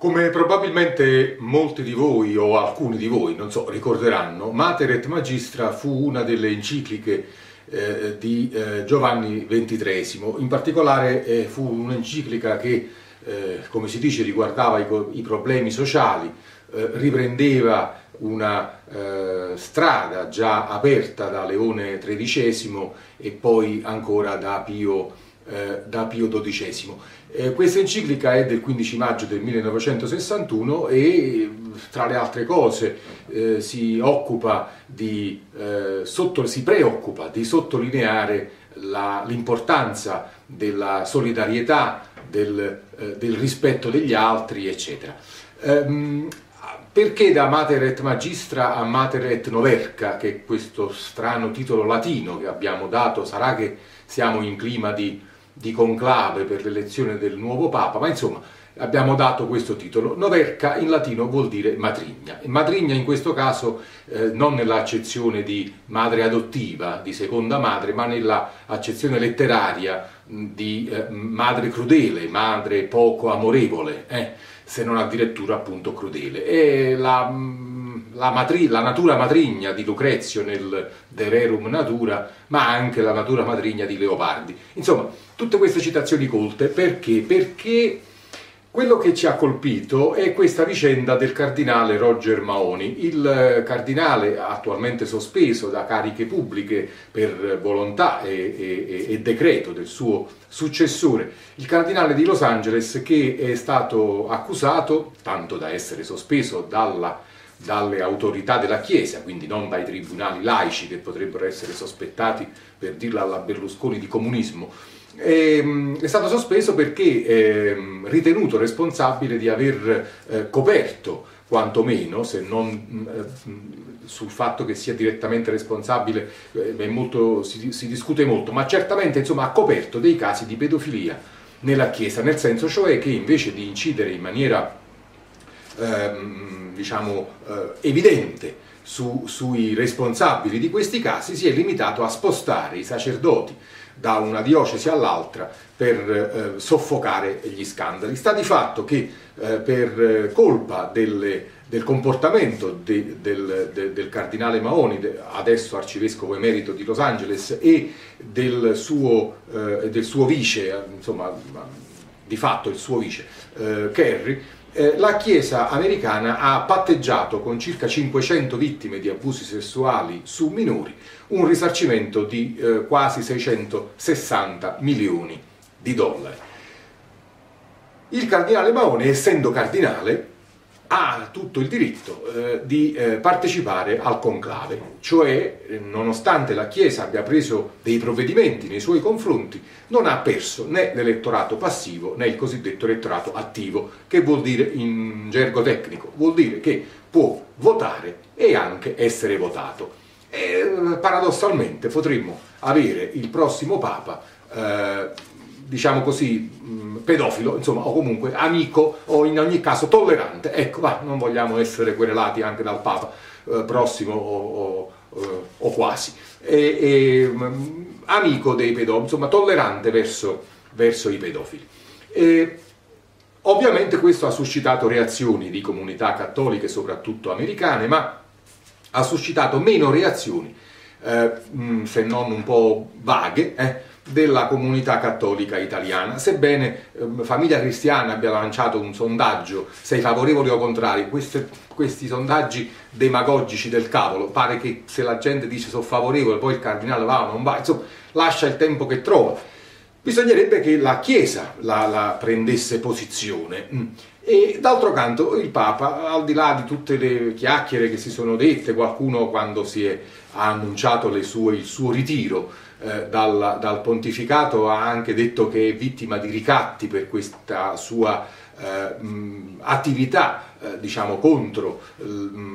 Come probabilmente molti di voi o alcuni di voi, non so, ricorderanno, Mater et Magistra fu una delle encicliche eh, di eh, Giovanni XXIII, in particolare eh, fu un'enciclica che, eh, come si dice, riguardava i, i problemi sociali, eh, riprendeva una eh, strada già aperta da Leone XIII e poi ancora da Pio eh, da Pio XII. Eh, questa enciclica è del 15 maggio del 1961 e tra le altre cose eh, si, di, eh, sotto, si preoccupa di sottolineare l'importanza della solidarietà, del, eh, del, rispetto degli altri, eccetera. Ehm, perché da Mater et Magistra a Mater et Noverca, che è questo strano titolo latino che abbiamo dato, sarà che siamo in clima di di conclave per l'elezione del nuovo Papa, ma insomma abbiamo dato questo titolo. Noverca in latino vuol dire matrigna. Matrigna in questo caso eh, non nell'accezione di madre adottiva, di seconda madre, ma nell'accezione letteraria di eh, madre crudele, madre poco amorevole, eh, se non addirittura appunto crudele. E la la, matri, la, natura matrigna di Lucrezio nel De Rerum Natura, ma anche la natura matrigna di Leopardi. Insomma, tutte queste citazioni colte perché? Perché quello che ci ha colpito è questa vicenda del cardinale Roger Maoni, il cardinale attualmente sospeso da cariche pubbliche per volontà e, e, e, decreto del suo successore, il cardinale di Los Angeles che è stato accusato, tanto da essere sospeso dalla dalle autorità della Chiesa, quindi non dai tribunali laici che potrebbero essere sospettati, per dirla alla Berlusconi, di comunismo, ehm, è stato sospeso perché è ritenuto responsabile di aver eh, coperto quantomeno, se non eh, sul fatto che sia direttamente responsabile, eh, molto, si, si, discute molto, ma certamente insomma, ha coperto dei casi di pedofilia nella Chiesa, nel senso cioè che invece di incidere in maniera ehm, diciamo, eh, evidente su, sui responsabili di questi casi, si è limitato a spostare i sacerdoti da una diocesi all'altra per eh, soffocare gli scandali. Sta di fatto che eh, per colpa delle, del comportamento de, del, de, del, cardinale Maoni, adesso arcivescovo emerito di Los Angeles, e del suo, eh, del suo vice, insomma, di fatto il suo vice, eh, Kerry, eh, la Chiesa americana ha patteggiato con circa 500 vittime di abusi sessuali su minori un risarcimento di eh, quasi 660 milioni di dollari. Il cardinale Maone, essendo cardinale, ha tutto il diritto eh, di eh, partecipare al conclave, cioè eh, nonostante la Chiesa abbia preso dei provvedimenti nei suoi confronti, non ha perso né l'elettorato passivo né il cosiddetto elettorato attivo, che vuol dire in gergo tecnico, vuol dire che può votare e anche essere votato. E, paradossalmente potremmo avere il prossimo Papa eh, diciamo così, mm, pedofilo, insomma, o comunque amico o in ogni caso tollerante. Ecco, va, non vogliamo essere querelati anche dal Papa eh, prossimo o, o, o quasi. E, e, mm, amico dei pedofili, insomma, tollerante verso, verso i pedofili. E, ovviamente questo ha suscitato reazioni di comunità cattoliche, soprattutto americane, ma ha suscitato meno reazioni, eh, mm, se non un po' vaghe, eh, della comunità cattolica italiana. Sebbene eh, Famiglia Cristiana abbia lanciato un sondaggio, sei favorevoli o contrari, queste, questi sondaggi demagogici del cavolo, pare che se la gente dice sono favorevole, poi il cardinale va o non va, insomma, lascia il tempo che trova. Bisognerebbe che la Chiesa la, la prendesse posizione. Mm. E d'altro canto il Papa, al di là di tutte le chiacchiere che si sono dette, qualcuno quando si è, ha annunciato sue, il suo ritiro, eh, dal, dal, pontificato ha anche detto che è vittima di ricatti per questa sua eh, attività eh, diciamo contro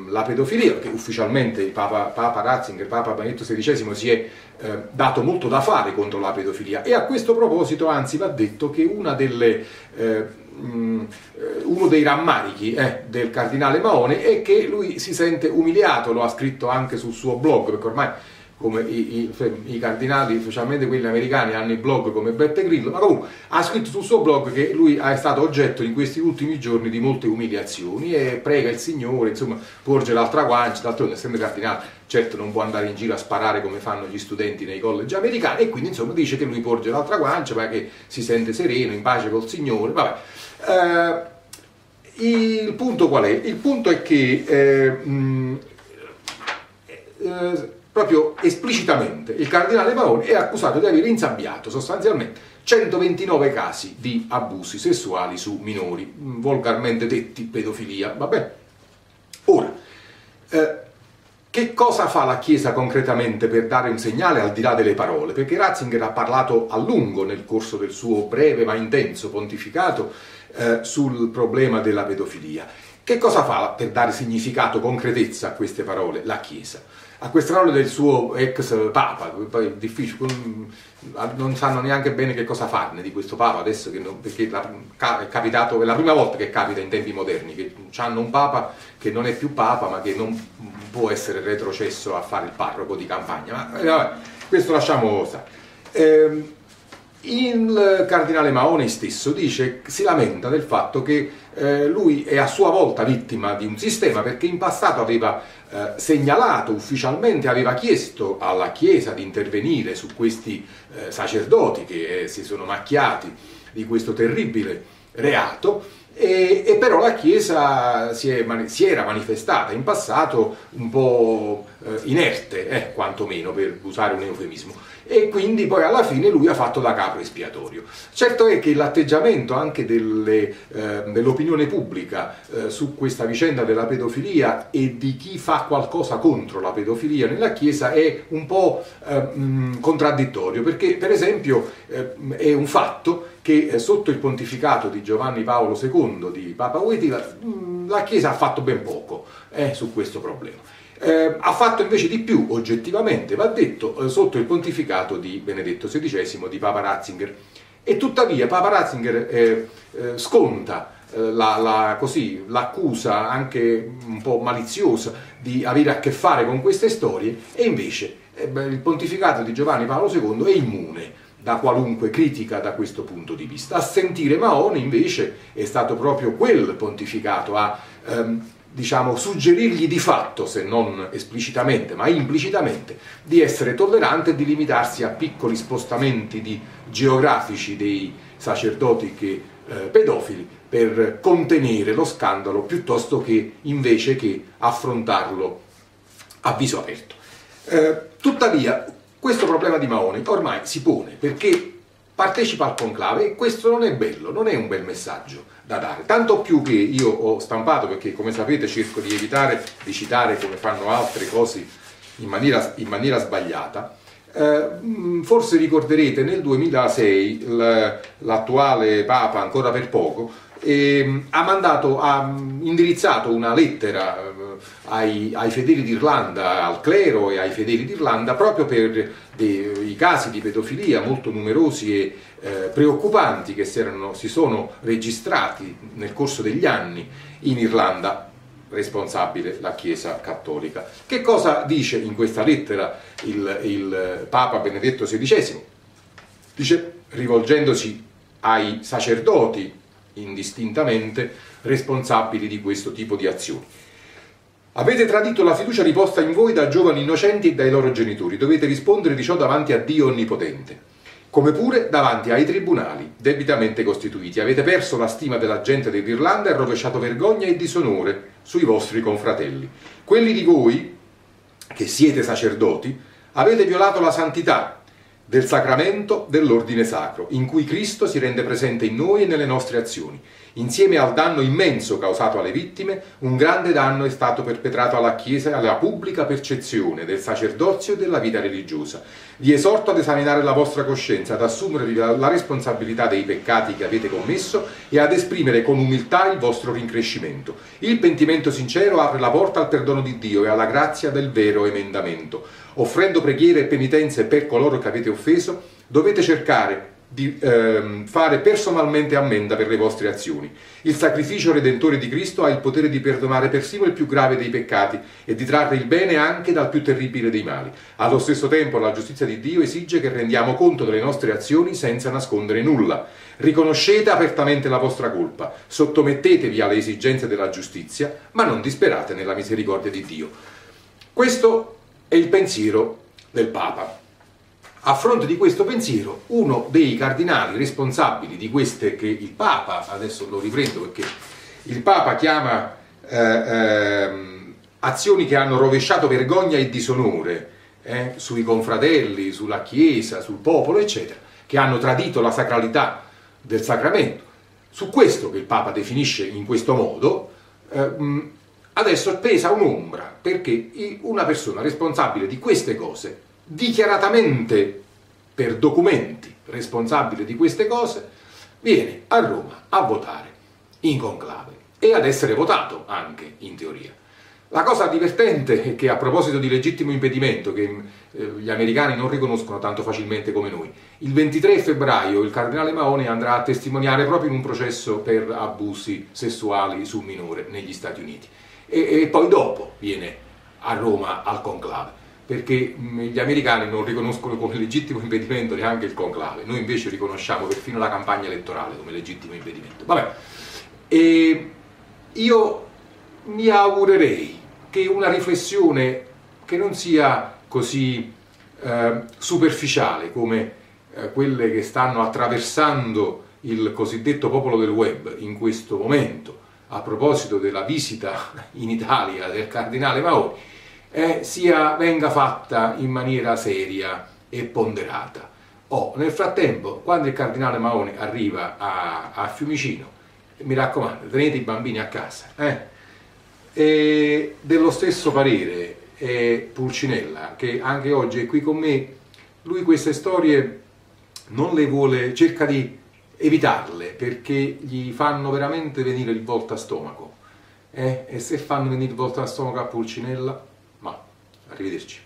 la pedofilia, che ufficialmente il Papa, Papa Ratzinger, Papa Benedetto XVI si è eh, dato molto da fare contro la pedofilia. E a questo proposito anzi va detto che una delle eh, uno dei rammarichi eh, del cardinale Maone è che lui si sente umiliato, lo ha scritto anche sul suo blog, perché ormai come i, i, i, cardinali, specialmente quelli americani, hanno i blog come Beppe Grillo, ma comunque ha scritto sul suo blog che lui è stato oggetto in questi ultimi giorni di molte umiliazioni e prega il Signore, insomma, porge l'altra guancia, d'altronde essendo cardinale, certo non può andare in giro a sparare come fanno gli studenti nei collegi americani e quindi insomma dice che lui porge l'altra guancia perché si sente sereno, in pace col Signore, vabbè. Eh, il punto qual è? Il punto è che eh, mh, eh, proprio esplicitamente il cardinale Paoli è accusato di aver insabbiato sostanzialmente 129 casi di abusi sessuali su minori, volgarmente detti pedofilia. Vabbè. Ora, eh, che cosa fa la Chiesa concretamente per dare un segnale al di là delle parole? Perché Ratzinger ha parlato a lungo nel corso del suo breve ma intenso pontificato eh, sul problema della pedofilia. Che cosa fa per dare significato, concretezza a queste parole la Chiesa? A queste parole del suo ex papa, poi difficile, non sanno neanche bene che cosa farne di questo papa adesso, non, perché è capitato, è la prima volta che capita in tempi moderni, che hanno un papa che non è più papa ma che non può essere retrocesso a fare il parroco di campagna, ma eh, vabbè, questo lasciamo stare. Eh, il cardinale Maoni stesso dice, si lamenta del fatto che eh, lui è a sua volta vittima di un sistema perché in passato aveva eh, segnalato ufficialmente, aveva chiesto alla Chiesa di intervenire su questi eh, sacerdoti che eh, si sono macchiati di questo terribile reato e, e, però la Chiesa si, è, si, era manifestata in passato un po' eh, inerte, eh, quantomeno per usare un eufemismo, e quindi poi alla fine lui ha fatto da capo espiatorio. Certo è che l'atteggiamento anche delle, eh, dell'opinione pubblica eh, su questa vicenda della pedofilia e di chi fa qualcosa contro la pedofilia nella Chiesa è un po' eh, contraddittorio, perché per esempio eh, è un fatto che eh, sotto il pontificato di Giovanni Paolo II, di Papa Wojtyla, la Chiesa ha fatto ben poco eh, su questo problema. Eh, ha fatto invece di più, oggettivamente, va detto, eh, sotto il pontificato di Benedetto XVI, di Papa Ratzinger. E tuttavia Papa Ratzinger eh, eh, sconta la, la, così, l'accusa anche un po' maliziosa di avere a che fare con queste storie e invece il pontificato di Giovanni Paolo II è immune da qualunque critica da questo punto di vista. A sentire Mahone invece è stato proprio quel pontificato a ehm, diciamo, suggerirgli di fatto, se non esplicitamente ma implicitamente, di essere tollerante e di limitarsi a piccoli spostamenti di, geografici dei sacerdoti che, eh, pedofili per contenere lo scandalo piuttosto che invece che affrontarlo a viso aperto. Eh, tuttavia, questo problema di Mahone ormai si pone perché partecipa al conclave e questo non è bello, non è un bel messaggio da dare. Tanto più che io ho stampato, perché come sapete cerco di evitare di citare come fanno altre cose in maniera, in maniera sbagliata, eh, forse ricorderete nel 2006 l'attuale Papa, ancora per poco, eh, ha, mandato, ha indirizzato una lettera eh, ai, ai fedeli d'Irlanda, al clero e ai fedeli d'Irlanda proprio per dei, i casi di pedofilia molto numerosi e eh, preoccupanti che si, erano, si sono registrati nel corso degli anni in Irlanda responsabile la Chiesa Cattolica. Che cosa dice in questa lettera il, il, Papa Benedetto XVI? Dice, rivolgendosi ai sacerdoti indistintamente responsabili di questo tipo di azioni. Avete tradito la fiducia riposta in voi da giovani innocenti e dai loro genitori. Dovete rispondere di ciò davanti a Dio Onnipotente, come pure davanti ai tribunali debitamente costituiti. Avete perso la stima della gente dell'Irlanda e rovesciato vergogna e disonore sui vostri confratelli. Quelli di voi, che siete sacerdoti, avete violato la santità del sacramento dell'ordine sacro, in cui Cristo si rende presente in noi e nelle nostre azioni. Insieme al danno immenso causato alle vittime, un grande danno è stato perpetrato alla Chiesa e alla pubblica percezione del sacerdozio e della vita religiosa. Vi esorto ad esaminare la vostra coscienza, ad assumervi la responsabilità dei peccati che avete commesso e ad esprimere con umiltà il vostro rincrescimento. Il pentimento sincero apre la porta al perdono di Dio e alla grazia del vero emendamento. Offrendo preghiere e penitenze per coloro che avete offeso, dovete cercare di ehm, fare personalmente ammenda per le vostre azioni. Il sacrificio redentore di Cristo ha il potere di perdonare persino il più grave dei peccati e di trarre il bene anche dal più terribile dei mali. Allo stesso tempo la giustizia di Dio esige che rendiamo conto delle nostre azioni senza nascondere nulla. Riconoscete apertamente la vostra colpa, sottomettetevi alle esigenze della giustizia, ma non disperate nella misericordia di Dio. Questo è il pensiero del Papa. A fronte di questo pensiero, uno dei cardinali responsabili di queste che il Papa, adesso lo riprendo perché il Papa chiama eh, eh, azioni che hanno rovesciato vergogna e disonore eh, sui confratelli, sulla Chiesa, sul popolo, eccetera, che hanno tradito la sacralità del sacramento. Su questo che il Papa definisce in questo modo, eh, adesso pesa un'ombra, perché una persona responsabile di queste cose dichiaratamente per documenti responsabile di queste cose, viene a Roma a votare in conclave e ad essere votato anche in teoria. La cosa divertente è che a proposito di legittimo impedimento, che eh, gli americani non riconoscono tanto facilmente come noi, il 23 febbraio il cardinale Maone andrà a testimoniare proprio in un processo per abusi sessuali su minore negli Stati Uniti e, e poi dopo viene a Roma al conclave perché gli americani non riconoscono come legittimo impedimento neanche il conclave, noi invece riconosciamo perfino la campagna elettorale come legittimo impedimento. Vabbè, e io mi augurerei che una riflessione che non sia così eh, superficiale come eh, quelle che stanno attraversando il cosiddetto popolo del web in questo momento, a proposito della visita in Italia del cardinale Maori, eh, sia, venga fatta in maniera seria e ponderata. Oh, nel frattempo, quando il cardinale Maoni arriva a, a Fiumicino, mi raccomando, tenete i bambini a casa. Eh? E dello stesso parere è Pulcinella, che anche oggi è qui con me, lui queste storie non le vuole, cerca di evitarle perché gli fanno veramente venire il volto a stomaco. Eh? E se fanno venire il volto a stomaco a Pulcinella, Олег Ильич.